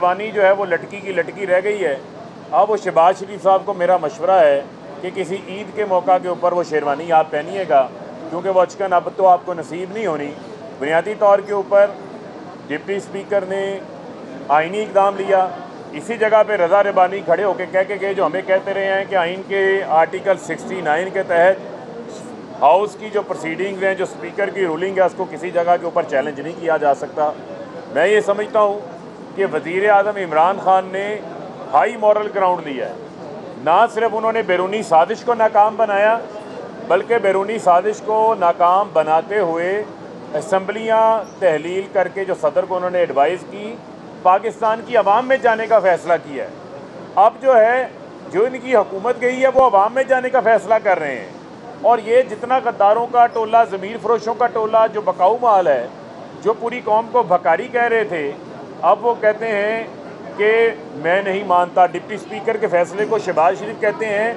जवानी जो है वो लटकी की लटकी रह गई है। अब वो शहबाज शरीफ साहब को मेरा मशवरा है कि किसी ईद के मौका के ऊपर वो शेरवानी आप पहनिएगा, क्योंकि वो अचकन अब तो आपको नसीब नहीं होनी। बुनियादी तौर के ऊपर डिप्टी स्पीकर ने आइनी इकदाम लिया। इसी जगह पे रज़ा रबानी खड़े होकर कह के गए, जो हमें कहते रहे हैं कि आइन के आर्टिकल 69 के तहत हाउस की जो प्रोसीडिंग्स हैं, जो स्पीकर की रूलिंग है, उसको किसी जगह के ऊपर चैलेंज नहीं किया जा सकता। मैं ये समझता हूँ कि वज़ी अजम इमरान खान ने हाई मॉरल ग्राउंड लिया है। ना सिर्फ़ उन्होंने बैरूनी साजिश को नाकाम बनाया, बल्कि बैरूनी साजिश को नाकाम बनाते हुए असम्बलियाँ तहलील करके जो सदर को उन्होंने एडवाइज़ की, पाकिस्तान की आवाम में जाने का फ़ैसला किया है। अब जो है, जो इनकी हुकूमत गई है, वो आवाम में जाने का फ़ैसला कर रहे हैं। और ये जितना गद्दारों का टोला, ज़मीर फरोशों का टोला, जो बकाऊ माल है, जो पूरी कौम को भकारी कह रहे थे अब वो कहते हैं कि मैं नहीं मानता। डिप्टी स्पीकर के फैसले को शहबाज शरीफ कहते हैं,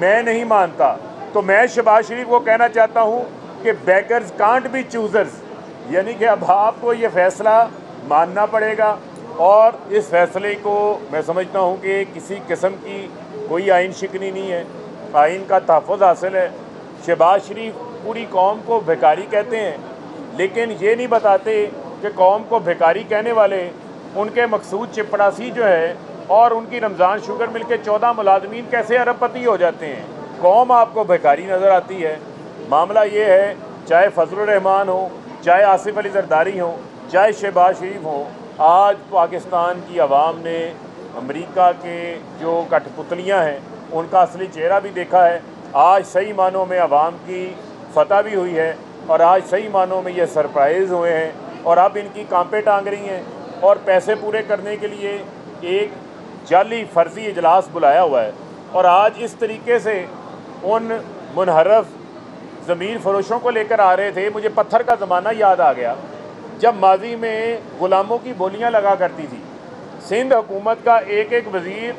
मैं नहीं मानता। तो मैं शहबाज शरीफ को कहना चाहता हूँ कि बैकर्स कांट भी चूज़र्स यानी कि अब आपको ये फ़ैसला मानना पड़ेगा। और इस फैसले को मैं समझता हूँ कि किसी किस्म की कोई आइन शिकनी नहीं है। आइन का तहफ़ हासिल है। शहबाज शरीफ पूरी कौम को भिकारी कहते हैं, लेकिन ये नहीं बताते कि कौम को भिकारी कहने वाले, उनके मकसूद चिपड़ासी जो है और उनकी रमज़ान शुगर मिल के चौदह मुलाजमीन कैसे अरबपति हो जाते हैं? कौम आपको भिकारी नज़र आती है। मामला ये है, चाहे फजलरहमान हो, चाहे आसिफ अली जरदारी हो, चाहे शहबाज शरीफ हो, आज पाकिस्तान की आवाम ने अमेरिका के जो कठपुतलियाँ हैं, उनका असली चेहरा भी देखा है। आज सही मानों में आवाम की फतह भी हुई है और आज सही मानों में ये सरप्राइज़ हुए हैं। और अब इनकी कांपे टांग रही हैं और पैसे पूरे करने के लिए एक जाली फर्जी इजलास बुलाया हुआ है। और आज इस तरीके से उन मुनहरफ ज़मीन फरोशों को लेकर आ रहे थे, मुझे पत्थर का ज़माना याद आ गया, जब माजी में ग़ुलामों की बोलियाँ लगा करती थी। सिंध हुकूमत का एक एक वज़ीर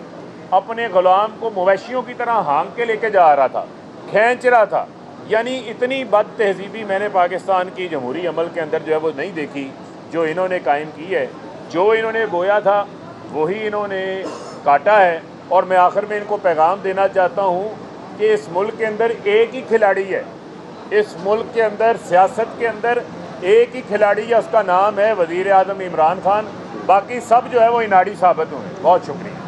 अपने ग़ुलाम को मवेशियों की तरह हाँग के लेके जा रहा था, खींच रहा था। यानी इतनी बद तहजीबी मैंने पाकिस्तान की जमहूरी अमल के अंदर जो है वो नहीं देखी, जो इन्होंने कायम की है। जो इन्होंने बोया था, वही इन्होंने काटा है। और मैं आखिर में इनको पैगाम देना चाहता हूँ कि इस मुल्क के अंदर एक ही खिलाड़ी है। इस मुल्क के अंदर, सियासत के अंदर एक ही खिलाड़ी है, उसका नाम है वज़ी अजम इमरान खान। बाकी सब जो है वो इनाड़ी साबित हुए बहुत शुक्रिया।